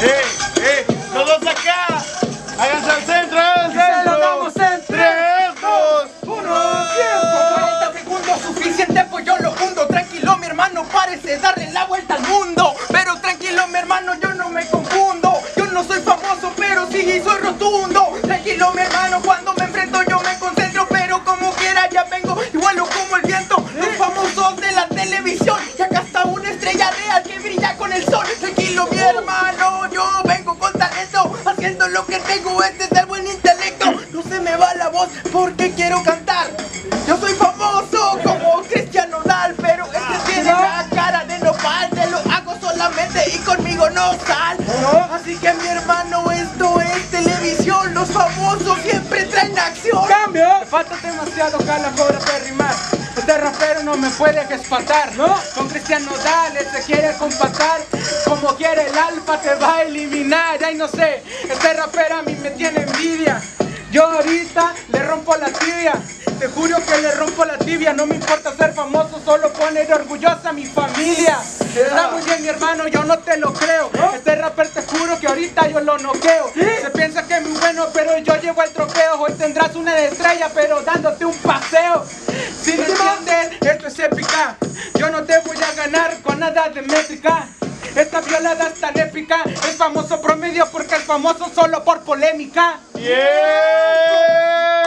Ei, ei! Brilla con el sol. Tranquilo mi hermano, yo vengo con talento Haciendo lo que tengo, este es el buen intelecto. No se me va la voz porque quiero cantar. Yo soy famoso como Cristiano Dal Pero este tiene la cara de nopal Te lo hago solamente y conmigo no sal. Así que mi hermano esto es televisión Los famosos siempre traen acción. ¡Cambio! Me falta demasiado cala para rimar Este rapero no me puede espantar, ¿no? Con Cristiano Dale se quiere compatar Como quiere el alfa te va a eliminar. Ay no sé, este rapero a mí me tiene envidia. Yo ahorita le rompo la tibia. Te juro que le rompo la tibia. No me importa ser famoso, solo poner orgullosa a mi familia Está muy bien mi hermano, yo no te lo creo. Este rapper te juro que ahorita yo lo noqueo. Se piensa que es muy bueno, pero yo llevo el trofeo Hoy tendrás una estrella, pero dándote un paseo. Si no entiendes, esto es épica. Yo no te voy a ganar con nada de métrica. Esta violada es tan épica, es famoso promedio porque es famoso solo por polémica. ¡Eh!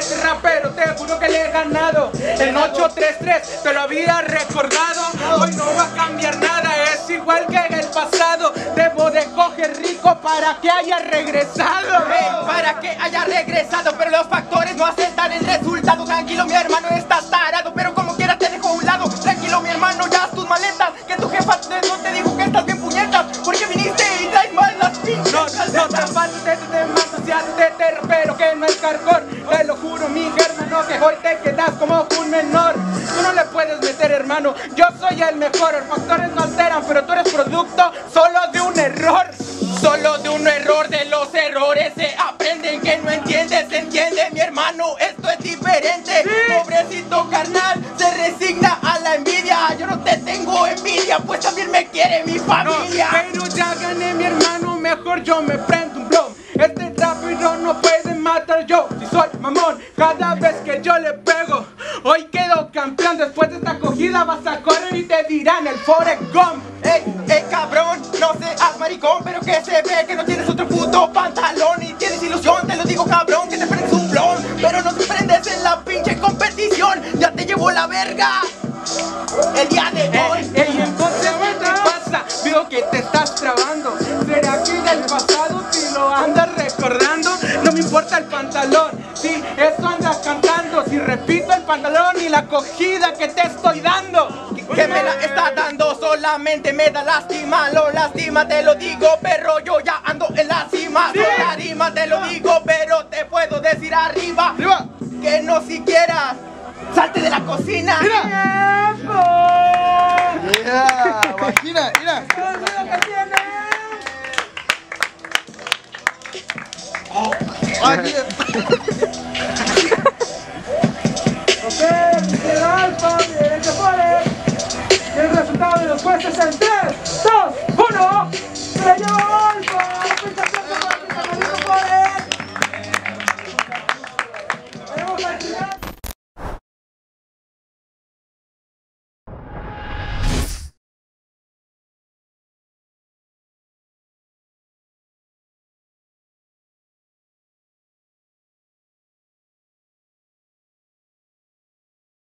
Este rapero te juro que le he ganado. En 833 te lo había recordado. Hoy no va a cambiar nada, es igual que en el pasado. Debo de coger rico para que haya regresado. Para que haya regresado, pero los Te lo juro, mi hermano, que hoy te quedas como un menor. Tú no le puedes meter, hermano, yo soy el mejor. Los factores no alteran, pero tú eres producto solo de un error. Solo de un error de los errores se aprenden. Que no entiendes, se entiende mi hermano, esto es diferente. Pobrecito carnal, se resigna a la envidia. Yo no te tengo envidia, pues también me quiere mi No, familia. pero ya gané, mi hermano, mejor yo me prendo un blow Este rápido no puede matar yo, si soy mamón Cada vez que yo le pego, hoy quedo campeón Después de esta cogida vas a correr y te dirán el Forrest Gump Ey, ey, cabrón, no seas maricón, pero que se ve que no tienes otro puto pantalón y tienes ilusión, te lo digo cabrón, que te prendes un blon, pero no te prendes en la pinche competición, ya te llevo la verga. El día de hoy. Ey, ey, entonces, ¿qué te pasa? Veo que te estás pantalón y la cogida que te estoy dando. Que me la está dando, solamente me da lástima, lo lastima, te lo digo, perro, yo ya ando en la cima, no la rima, te lo digo, pero te puedo decir arriba, ¡Arriba! que no siquiera salte de la cocina. ¡Yeah! ¡Imagina! ¡Mira! Aquí es en 3, 2, 1. ¡Se la Alfa!